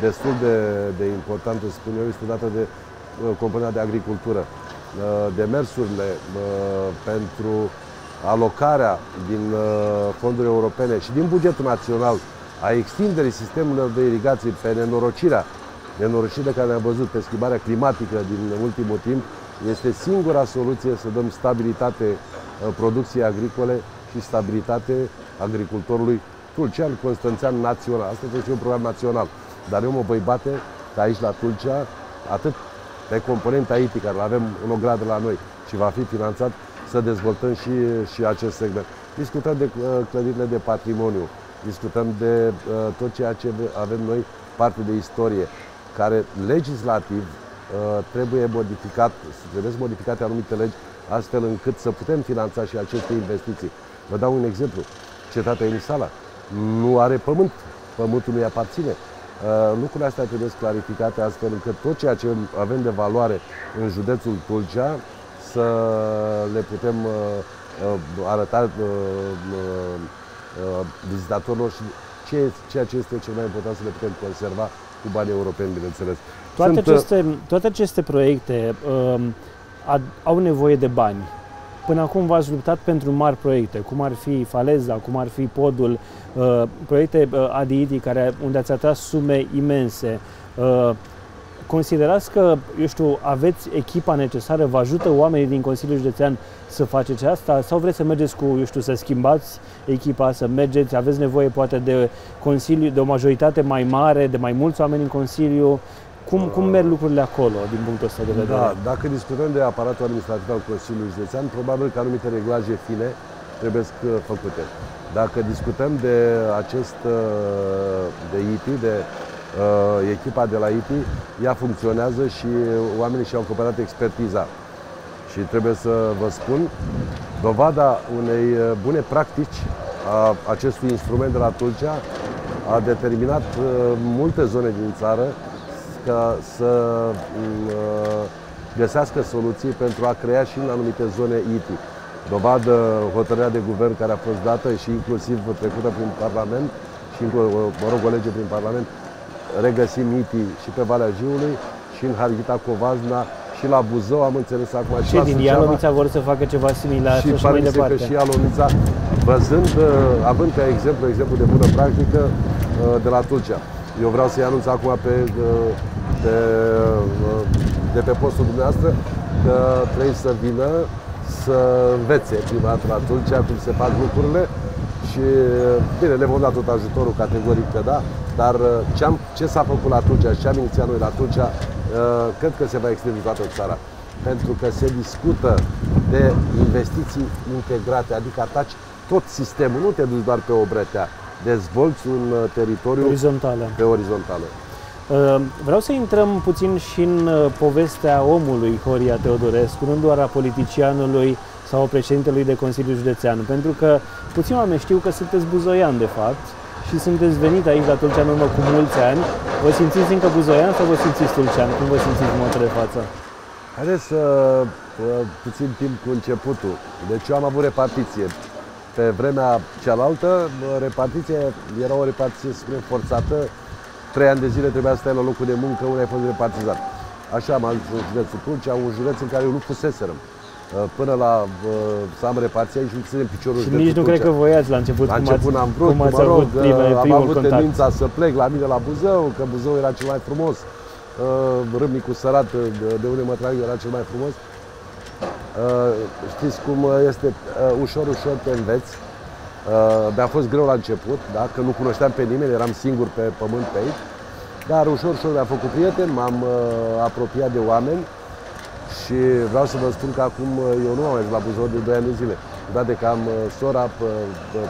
destul de, de importantă, spun eu, este dată de uh, componenta de agricultură. Uh, demersurile uh, pentru alocarea din uh, fonduri europene și din bugetul național a extinderii sistemelor de irigație pe nenorocirea, nenorocirea care am văzut pe schimbarea climatică din ultimul timp, este singura soluție să dăm stabilitate uh, producției agricole și stabilitate agricultorului tulcean, constanțean, național. Asta este un program național. Dar eu mă voi bate că aici la Tulcea, atât pe componenta IT, care avem în o gradă la noi și va fi finanțat, să dezvoltăm și, și acest segment. Discutăm de uh, clădirile de patrimoniu, discutăm de uh, tot ceea ce avem noi, parte de istorie, care legislativ uh, trebuie modificat, trebuie modificate anumite legi, astfel încât să putem finanța și aceste investiții. Vă dau un exemplu. Cetatea Enisala nu are pământ, pământul nu-i aparține. Uh, lucrurile astea trebuie clarificate astfel încât tot ceea ce avem de valoare în județul Tulcea să le putem uh, uh, arăta vizitatorilor și ceea ce este cel mai important să le putem conserva cu bani europeni, bineînțeles. Toate, Sunt, aceste, toate aceste proiecte uh, au nevoie de bani. Până acum v-ați luptat pentru mari proiecte, cum ar fi Faleza, cum ar fi Podul, uh, proiecte uh, ADITI care, unde ați atras sume imense. Uh, considerați că, eu știu, aveți echipa necesară, vă ajută oamenii din Consiliul Județean să faceți asta sau vreți să mergeți cu, eu știu, să schimbați echipa, să mergeți, aveți nevoie poate de Consiliu, de o majoritate mai mare, de mai mulți oameni în Consiliu? Cum, cum merg lucrurile acolo, din punctul ăsta de vedere? Da, dacă discutăm de aparatul administrativ al Consiliului Județean, probabil că anumite reglaje fine trebuie făcute. Dacă discutăm de acest uh, de IT, de uh, echipa de la IT, ea funcționează și oamenii și-au cooperat expertiza. Și trebuie să vă spun, dovada unei uh, bune practici a acestui instrument de la Tulcea a determinat uh, multe zone din țară ca să mm, uh, găsească soluții pentru a crea și în anumite zone IT. Dovadă hotărârea de guvern care a fost dată și inclusiv trecută prin Parlament și, mă rog, o lege prin Parlament, regăsim IT și pe Valea Jiului și în Harghita Covazna și la Buzău, am înțeles acum și, și la din Ialomița vor să facă ceva similar și, și mai departe. că și Ialomița, văzând, uh, având ca exemplu, exemplu de bună practică uh, de la Tulcea. Eu vreau să-i anunț acum pe de, de pe postul dumneavoastră că trebuie să vină să învețe prima dată la Tulcea cum se fac lucrurile și bine, le vom da tot ajutorul categoric că da, dar ce, am, ce s-a făcut la Tulcea și ce am inițiat noi la Tulcea, cred că se va extinde toată țara. Pentru că se discută de investiții integrate, adică ataci tot sistemul, nu te duci doar pe o bretea, dezvolți un teritoriu orizontală. pe orizontală. Uh, vreau să intrăm puțin și în uh, povestea omului Horia Teodorescu, nu doar a politicianului sau a președintelui de Consiliu Județean, pentru că puțin oameni știu că sunteți buzoian de fapt și sunteți venit aici la Tulcea în urmă cu mulți ani. Vă simțiți încă buzoian sau vă simțiți tulcean? Cum vă simțiți în momentul de față? Haideți să puțin timp cu începutul. Deci eu am avut repartiție. Pe vremea cealaltă, repartiția era o repartiție spre forțată. Trei ani de zile trebuia să stai la locul de muncă, unde ai fost repartizat. Așa am ajuns în județul Tulcea, un județ în care eu nu fuseserăm. Uh, până la uh, să am reparția și nu ținem piciorul Și nici nu cred că voiați la început. La început am vrut, cum mă rog, prime, am avut contact. tendința să plec la mine la Buzău, că Buzău era cel mai frumos. Uh, Râmnicul Sărat, de unde mă trag, era cel mai frumos. Știți cum este, ușor, ușor te înveți. Mi-a fost greu la început, da? că nu cunoșteam pe nimeni, eram singur pe pământ pe aici. Dar ușor, ușor mi-a făcut prieten, m-am apropiat de oameni și vreau să vă spun că acum uh, eu nu am mers la Buzău de 2 ani de zile. Cu că am uh, sora,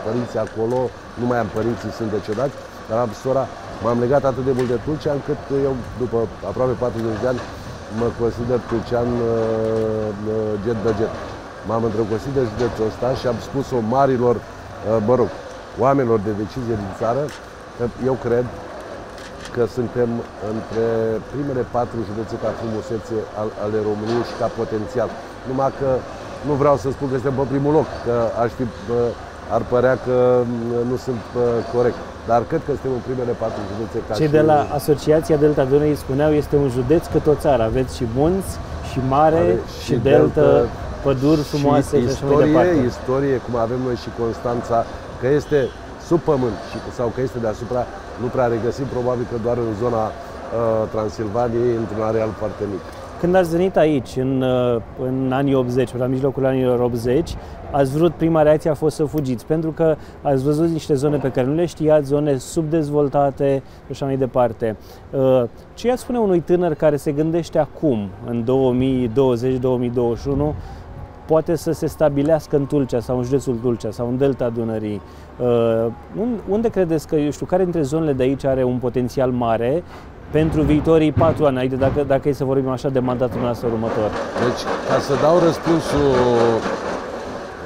părinții acolo, nu mai am părinții, sunt decedați, dar am sora, m-am legat atât de mult de Tulcea încât eu, după aproape 40 de ani, mă consider tulcean uh, jet de jet. M-am îndrăgostit de județul ăsta și am spus-o marilor, mă rog, oamenilor de decizie din țară, că eu cred că suntem între primele patru județe ca frumusețe ale României și ca potențial. Numai că nu vreau să spun că suntem pe primul loc, că aș fi, ar părea că nu sunt corect. Dar cred că suntem în primele patru județe ca Cei și... de la Asociația Delta Dunării spuneau este un județ cât o țară. Aveți și munți, și mare, și, și delta, delta, păduri frumoase și, și istorie, așa mai departe. istorie, cum avem noi și Constanța, că este sub pământ și, sau că este deasupra, nu prea regăsim, probabil că doar în zona uh, Transilvaniei, într-un areal foarte mic. Când ați venit aici, în, uh, în anii 80, la mijlocul anilor 80, ați vrut, prima reacție a fost să fugiți, pentru că ați văzut niște zone pe care nu le știați, zone subdezvoltate și așa mai departe. Uh, ce ați spune unui tânăr care se gândește acum, în 2020-2021, poate să se stabilească în Tulcea sau în județul Tulcea sau în Delta Dunării. Uh, unde credeți că, eu știu, care dintre zonele de aici are un potențial mare pentru viitorii patru ani, adică dacă, dacă e să vorbim așa de mandatul nostru următor? Deci, ca să dau răspunsul,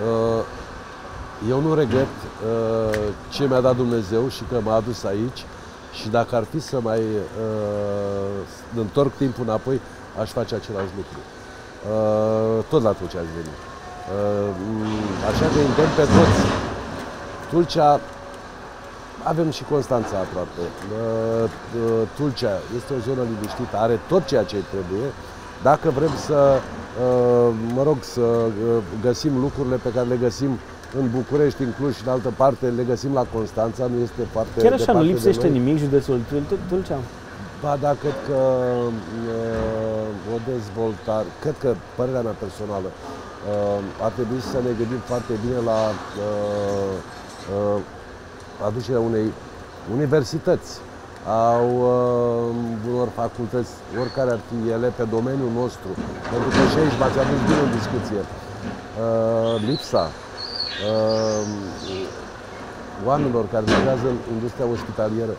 uh, eu nu regret uh, ce mi-a dat Dumnezeu și că m-a adus aici și dacă ar fi să mai întorc timpul înapoi, aș face același lucru. Uh, tot la Tulcea aș veni. Uh, așa că îndemn pe toți. Tulcea, avem și Constanța aproape. Uh, Tulcea este o zonă liniștită, are tot ceea ce trebuie. Dacă vrem să, mă rog, să găsim lucrurile pe care le găsim în București, în Cluj și în altă parte, le găsim la Constanța, nu este foarte Chiar așa, nu lipsește nimic județul Tulcea? Ba da, cred că uh, o dezvoltare, cred că părerea mea personală, uh, ar trebui să ne gândim foarte bine la uh, uh, aducerea unei universități au uh, unor facultăți, oricare ar fi ele, pe domeniul nostru. Pentru că și aici v-ați adus bine în discuție. Uh, lipsa uh, oamenilor care lucrează în industria ospitalieră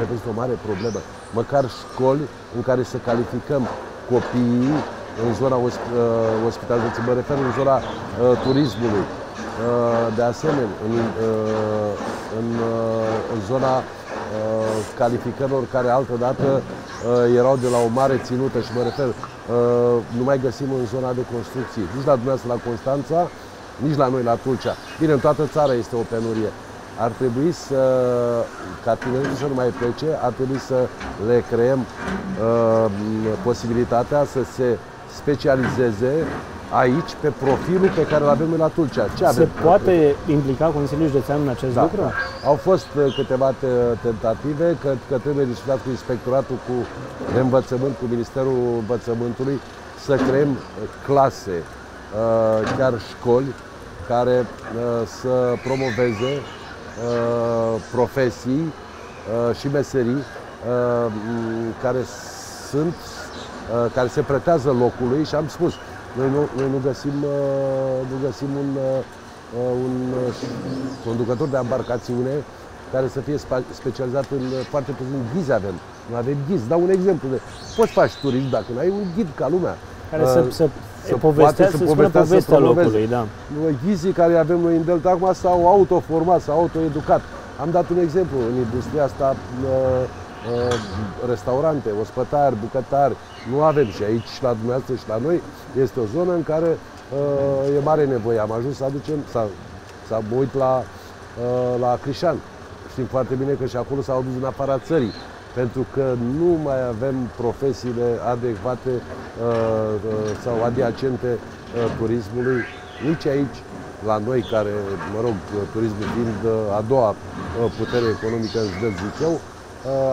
reprezintă o mare problemă. Măcar școli în care să calificăm copiii în zona uh, ospitalității, mă refer în zona uh, turismului. Uh, de asemenea, în, uh, în, uh, în zona uh, calificărilor care altădată uh, erau de la o mare ținută și mă refer, uh, nu mai găsim în zona de construcții, nici la dumneavoastră la Constanța, nici la noi la Tulcea. Bine, în toată țara este o penurie ar trebui să, ca tinerii să nu mai plece, ar trebui să le creăm uh, posibilitatea să se specializeze aici pe profilul pe care îl avem în la Tulcea. Ce avem? Se poate implica Consiliul Județean în acest da. lucru? Da. Au fost uh, câteva tentative, că, că trebuie discutat cu Inspectoratul cu de Învățământ, cu Ministerul Învățământului, să creăm uh, clase, uh, chiar școli, care să promoveze Uh, profesii uh, și meserii uh, care sunt, care se pretează locului și am spus, noi nu, noi nu găsim, nu găsim un, un conducător de embarcațiune care să fie specializat în foarte puțin ghizi avem. Nu avem ghizi. Dau un exemplu. De, poți face turism dacă nu ai un ghid ca lumea. Care să, să să poate să, să povestea povestea locului, da. Ghizii care avem noi în Delta acum s-au autoformat, s-au autoeducat. Am dat un exemplu în industria asta, restaurante, ospătari, bucătari, nu avem și aici și la dumneavoastră și la noi este o zonă în care e mare nevoie. Am ajuns să aducem, să, să mă uit la, la Crișan. Știm foarte bine că și acolo s-au dus în afara țării pentru că nu mai avem profesiile adecvate sau adiacente turismului nici aici, la noi, care, mă rog, turismul fiind a doua putere economică în județ Ziceu,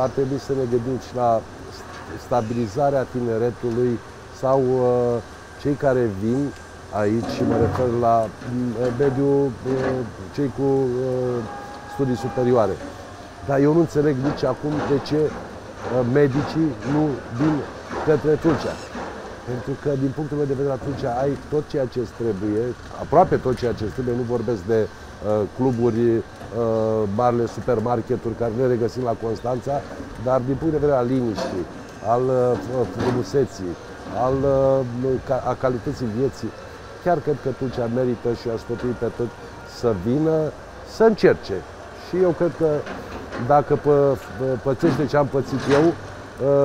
ar trebui să ne gândim și la stabilizarea tineretului sau cei care vin aici și mă refer la mediul cei cu studii superioare. Dar eu nu înțeleg nici acum de ce medicii nu vin către Turcia. Pentru că, din punctul meu de vedere, atunci ai tot ceea ce îți trebuie, aproape tot ceea ce îți trebuie, nu vorbesc de uh, cluburi, uh, marile supermarketuri care le regăsim la Constanța, dar din punct de vedere al liniștii, al uh, frumuseții, al, uh, a calității vieții, chiar cred că Turcia merită și aș sfătui pe tot să vină, să încerce. Și eu cred că dacă pă, pățește ce am pățit eu, Uh,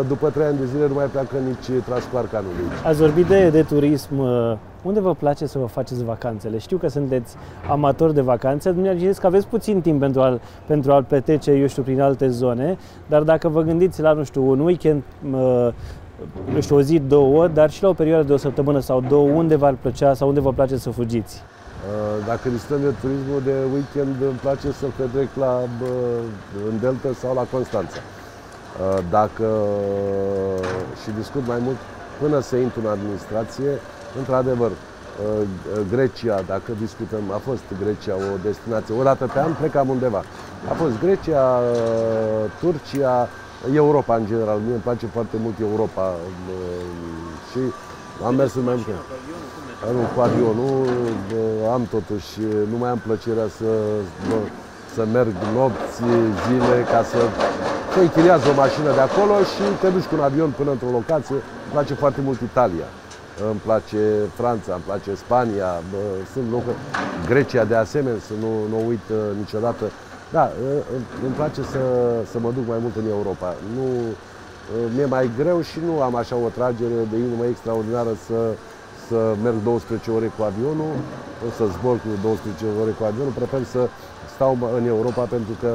după trei ani de zile nu mai pleacă nici transcoarcanul de aici. Ați vorbit de, de turism. Uh, unde vă place să vă faceți vacanțele? Știu că sunteți amatori de vacanțe, dumneavoastră că aveți puțin timp pentru a-l, pentru a-l petrece, eu știu, prin alte zone, dar dacă vă gândiți la, nu știu, un weekend, uh, nu știu, o zi, două, dar și la o perioadă de o săptămână sau două, unde v-ar plăcea sau unde vă place să fugiți? Dacă discutăm de turismul de weekend, îmi place să petrec la, în Delta sau la Constanța. Uh, dacă și discut mai mult până să intru în administrație, într-adevăr, uh, Grecia, dacă discutăm, a fost Grecia o destinație, o dată pe an plecam undeva. A fost Grecia, uh, Turcia, Europa în general. Mie îmi place foarte mult Europa și am mers în mai multe. Nu, cu avionul am totuși, nu mai am plăcerea să, să merg nopți, zile, ca să te închiriază o mașină de acolo și te duci cu un avion până într-o locație. Îmi place foarte mult Italia, îmi place Franța, îmi place Spania, sunt locuri, Grecia de asemenea, să nu, nu uit uh, niciodată. Da, uh, îmi place să, să mă duc mai mult în Europa. Nu, uh, mi-e mai greu și nu am așa o tragere de inimă extraordinară să, să merg 12 ore cu avionul, să zbor cu 12 ore cu avionul, prefer să stau în Europa pentru că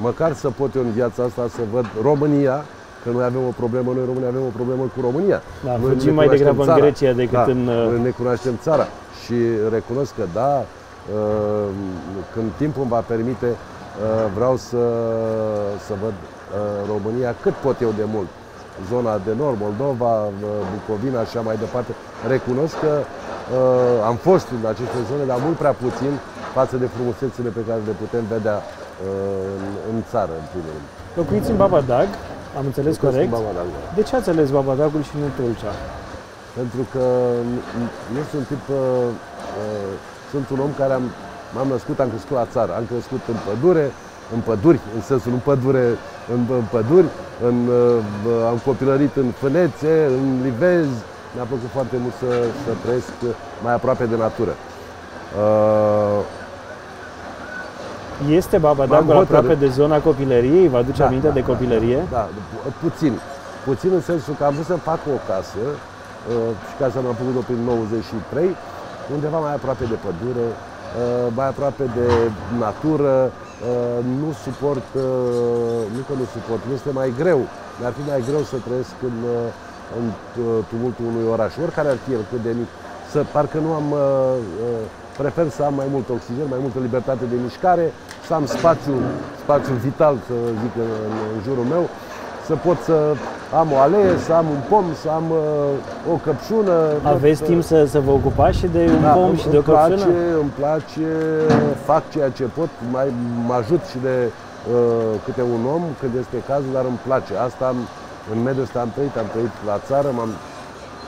măcar să pot eu în viața asta să văd România, că noi avem o problemă, noi români avem o problemă cu România. Da, noi fugim mai degrabă țara. în Grecia decât da, în... Uh, noi ne cunoaștem țara și recunosc că da, uh, când timpul îmi va permite, uh, vreau să, să văd România cât pot eu de mult. Zona de nord, Moldova, Bucovina și așa mai departe. Recunosc că am fost în aceste zone, dar mult prea puțin față de frumusețile pe care le putem vedea în, în țară, în primul rând. Locuiți în Babadag, am înțeles Locuiți corect? În Babadag, da. De ce ați ales Babadagul și nu Tulcea? Pentru că eu sunt tip, uh, uh, sunt un om care am, m-am născut, am crescut la țară, am crescut în pădure, în păduri, în sensul în pădure, în, în păduri, în, uh, am copilărit în fânețe, în livezi, mi-a plăcut foarte mult să, să trăiesc mai aproape de natură. Uh, este Baba Dagul aproape de zona copilăriei? Vă aduce da, aminte da, de copilărie? Da, da, puțin. Puțin în sensul că am vrut să fac o casă uh, și casa m-am făcut-o prin 93, undeva mai aproape de pădure, uh, mai aproape de natură, uh, nu suport, nu că nu suport, nu este mai greu, mi-ar fi mai greu să trăiesc în, în tumultul unui oraș, oricare ar fi el, cât de mic, să parcă nu am prefer să am mai mult oxigen, mai multă libertate de mișcare, să am spațiu, spațiu vital, să zic, în, în jurul meu, să pot să am o alee, să am un pom, să am uh, o căpșună. Aveți tot, timp să, să vă ocupați și de un da, pom și de o căpșună? Place, îmi place, fac ceea ce pot, mai mă ajut și de uh, câte un om când este cazul, dar îmi place. Asta am, în mediul ăsta am trăit, am trăit la țară, am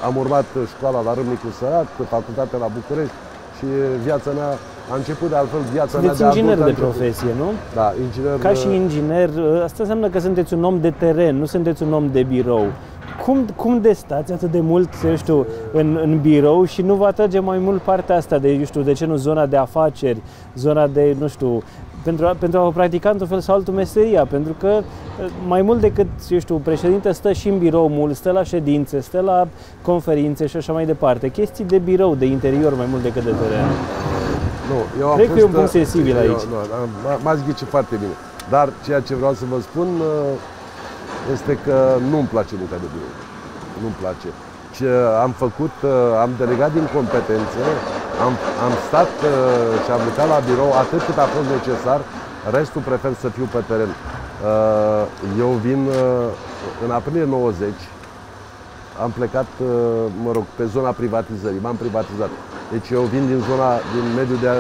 am urmat școala la Râmnicu Sărat, facultatea la București, și viața mea a început de altfel viața sunteți mea de inginer de profesie, nu? Da, inginer. Ca și inginer, asta înseamnă că sunteți un om de teren, nu sunteți un om de birou. Cum, cum de stați atât de mult, eu știu, în, în birou și nu vă atrage mai mult partea asta de, eu știu, de ce nu zona de afaceri, zona de, nu știu, pentru a, pentru a practica într-un fel sau altul meseria, pentru că uh, mai mult decât, eu știu, președinte stă și în birou mult, stă la ședințe, stă la conferințe și așa mai departe. Chestii de birou, de interior mai mult decât de teren. Nu, eu am Cred fost, că e un punct uh, sensibil eu- aici. Nu, m- m-ați ghicit foarte bine. Dar ceea ce vreau să vă spun uh, este că nu-mi place munca de birou. Nu-mi place. Ce am făcut, uh, am delegat din competențe, am, am stat uh, și am lucrat la birou atât cât a fost necesar, restul prefer să fiu pe teren. Uh, Eu vin uh, în aprilie 90, am plecat, uh, mă rog, pe zona privatizării, m-am privatizat. Deci eu vin din zona, din mediul de,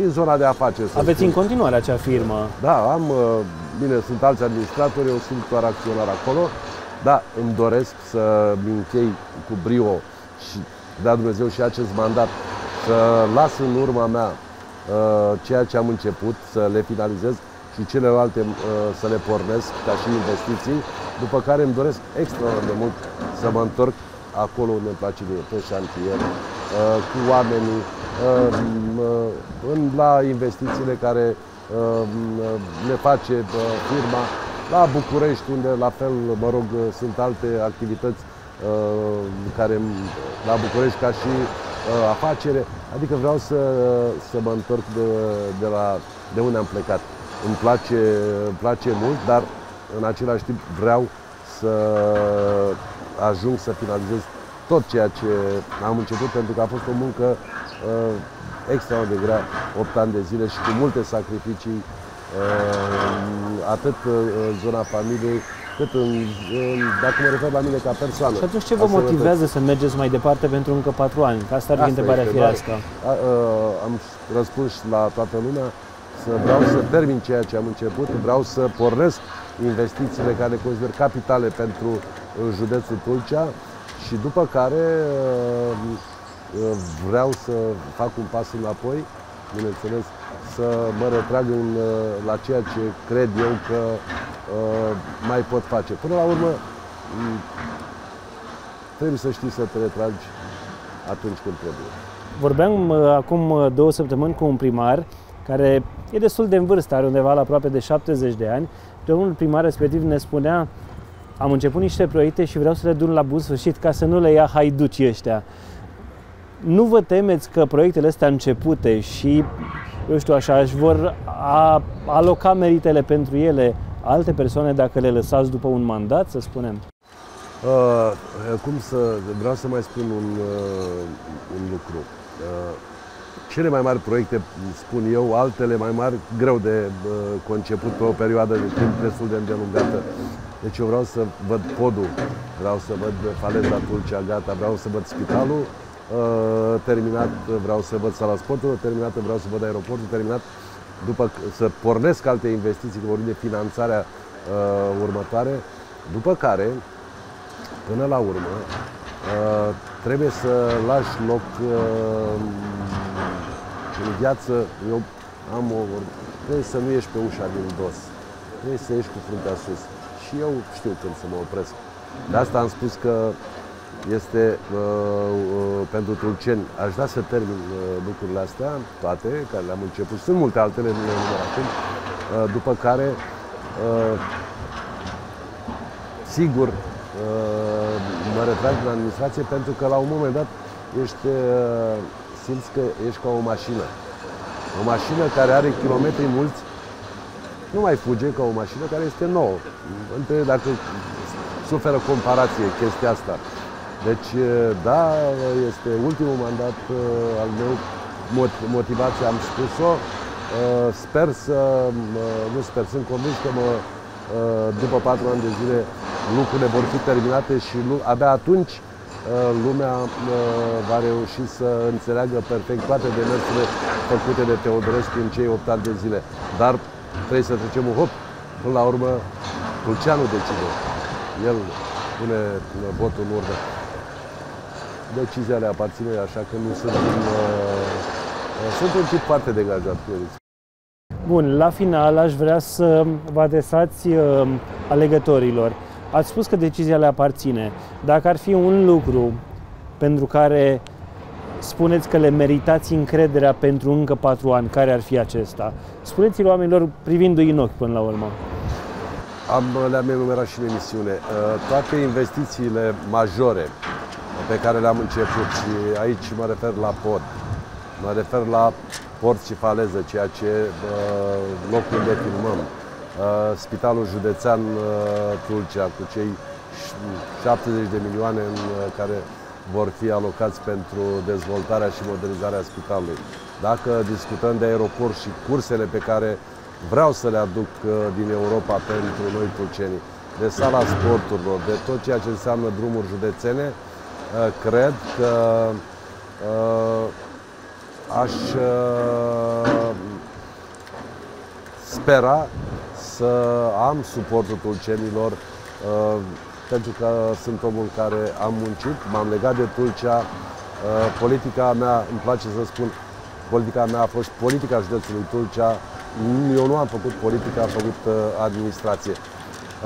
din zona de afaceri. să Aveți spun. în continuare acea firmă. Da, am, uh, bine, sunt alți administratori, eu sunt doar acționar acolo, dar îmi doresc să închei cu brio și, da Dumnezeu, și acest mandat, să las în urma mea uh, ceea ce am început, să le finalizez și celelalte uh, să le pornesc ca și investiții, după care îmi doresc extraordinar de mult să mă întorc acolo unde îmi place mie, pe șantier, uh, cu oamenii, uh, m- uh, în, la investițiile care uh, m- le face uh, firma, la București, unde la fel, mă rog, uh, sunt alte activități uh, care m- la București ca și uh, afacere, adică vreau să, să mă întorc de, de, la, de unde am plecat. Îmi place, îmi place mult, dar în același timp vreau să ajung să finalizez tot ceea ce am început, pentru că a fost o muncă uh, extraordinar de grea, 8 ani de zile și cu multe sacrificii, uh, atât uh, în zona familiei, cât în, în, dacă mă refer la mine ca persoană. Și atunci ce A vă sănătății. motivează să mergeți mai departe pentru încă patru ani? Că asta ar fi Asta întrebarea este, firească. da. A, a, am răspuns la toată lumea să vreau să termin ceea ce am început, vreau să pornesc investițiile care le consider capitale pentru uh, județul Tulcea și după care uh, uh, vreau să fac un pas înapoi, bineînțeles, să mă retrag în, uh, la ceea ce cred eu că uh, mai pot face. Până la urmă, m, trebuie să știi să te retragi atunci când trebuie. Vorbeam uh, acum uh, două săptămâni cu un primar care e destul de în vârstă, are undeva la aproape de 70 de ani. Domnul primar respectiv ne spunea am început niște proiecte și vreau să le duc la bun sfârșit ca să nu le ia haiducii ăștia. Nu vă temeți că proiectele astea începute și, eu știu așa, își vor a, aloca meritele pentru ele alte persoane dacă le lăsați după un mandat, să spunem? Uh, cum să, vreau să mai spun un, uh, un lucru. Uh, cele mai mari proiecte, spun eu, altele mai mari, greu de uh, conceput pe o perioadă de timp destul de îndelungată. Deci eu vreau să văd podul, vreau să văd faleza Tulcea gata, vreau să văd spitalul uh, terminat, vreau să văd sala sporturilor terminată, vreau să văd aeroportul terminat, după c- să pornesc alte investiții, că vorbim de finanțarea uh, următoare, după care Până la urmă, uh, trebuie să lași loc uh, în viață. Eu am o trebuie să nu ieși pe ușa din dos. Trebuie să ieși cu fruntea sus. Și eu știu când să mă opresc. De asta am spus că este uh, uh, pentru tulceni. Aș vrea să termin uh, lucrurile astea, toate, care le-am început. Sunt multe altele, nu le număr acum. Uh, după care uh, sigur, uh, mă retrag din administrație pentru că la un moment dat ești, uh, simți că ești ca o mașină. O mașină care are kilometri mulți, nu mai fuge ca o mașină care este nouă. Între, dacă suferă comparație chestia asta. Deci, uh, da, este ultimul mandat uh, al meu, Mot- motivația am spus-o. Uh, Sper să, uh, nu sper, sunt convins că mă, uh, după patru ani de zile lucrurile vor fi terminate și lu- abia atunci uh, lumea uh, va reuși să înțeleagă perfect toate demersurile făcute de Teodorescu în cei 8 ani de zile. Dar trebuie să trecem un hop. Până la urmă, Tulceanu decide. El pune uh, votul în urmă. Decizia le aparține, așa că nu sunt un, uh, uh, sunt un tip foarte degajat, eu zic. Bun, la final aș vrea să vă adresați uh, alegătorilor. Ați spus că decizia le aparține. Dacă ar fi un lucru pentru care spuneți că le meritați încrederea pentru încă patru ani. Care ar fi acesta? Spuneți-l oamenilor privindu-i în ochi până la urmă. Am, le-am enumerat și în emisiune. Uh, toate investițiile majore pe care le-am început și aici mă refer la pod, mă refer la port și faleză, ceea ce uh, locul unde filmăm, uh, Spitalul Județean Tulcea cu cei 70 de milioane în care vor fi alocați pentru dezvoltarea și modernizarea spitalului. Dacă discutăm de aeroport și cursele pe care vreau să le aduc uh, din Europa pentru noi tulcenii, de sala sporturilor, de tot ceea ce înseamnă drumuri județene, uh, cred că uh, aș spera să am suportul tulcenilor pentru că sunt omul care am muncit, m-am legat de Tulcea, politica mea, îmi place să spun, politica mea a fost politica județului Tulcea, eu nu am făcut politică, am făcut uh, administrație.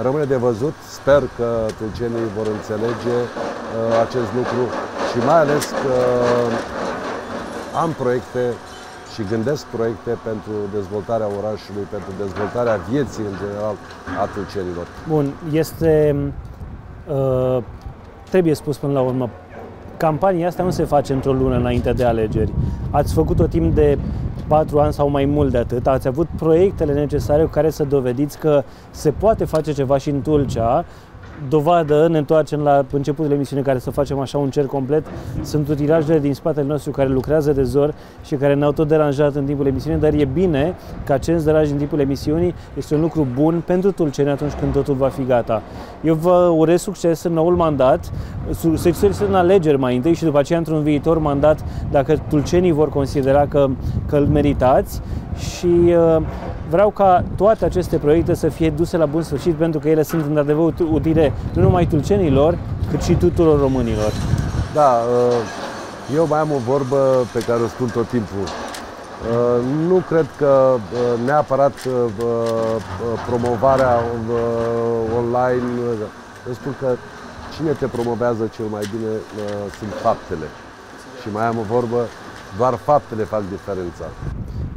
Rămâne de văzut, sper că tulcenii vor înțelege uh, acest lucru și mai ales că am proiecte și gândesc proiecte pentru dezvoltarea orașului, pentru dezvoltarea vieții în general a tulcenilor. Bun, este, uh, trebuie spus până la urmă, campania asta nu se face într-o lună înainte de alegeri. Ați făcut-o timp de patru ani sau mai mult de atât, ați avut proiectele necesare cu care să dovediți că se poate face ceva și în Tulcea dovadă, ne întoarcem la începutul emisiunii care să facem așa un cer complet, sunt utilajele din spatele nostru care lucrează de zor și care ne-au tot deranjat în timpul emisiunii, dar e bine că acest deranj în timpul emisiunii este un lucru bun pentru tulceni atunci când totul va fi gata. Eu vă urez succes în noul mandat, succes în alegeri mai întâi și după aceea într-un viitor mandat, dacă tulcenii vor considera că, că îl meritați și uh, vreau ca toate aceste proiecte să fie duse la bun sfârșit pentru că ele sunt într-adevăr utile nu numai tulcenilor, cât și tuturor românilor. Da, uh, eu mai am o vorbă pe care o spun tot timpul. Uh, nu cred că uh, neapărat promovarea online, eu spun că cine te promovează cel mai bine sunt faptele. Și mai am o vorbă, doar faptele fac diferența.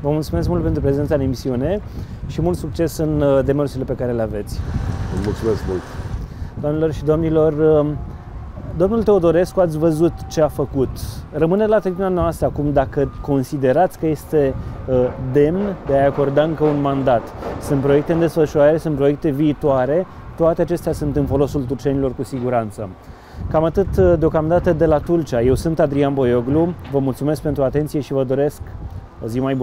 Vă mulțumesc mult pentru prezența în emisiune și mult succes în uh, demersurile pe care le aveți. Vă mulțumesc mult! Doamnelor și domnilor, um, domnul Teodorescu ați văzut ce a făcut. Rămâne la tribuna noastră acum dacă considerați că este uh, demn de a acorda încă un mandat. Sunt proiecte în desfășurare, sunt proiecte viitoare, toate acestea sunt în folosul turcenilor cu siguranță. Cam atât uh, deocamdată de la Tulcea. Eu sunt Adrian Boioglu, vă mulțumesc pentru atenție și vă doresc O zi mai!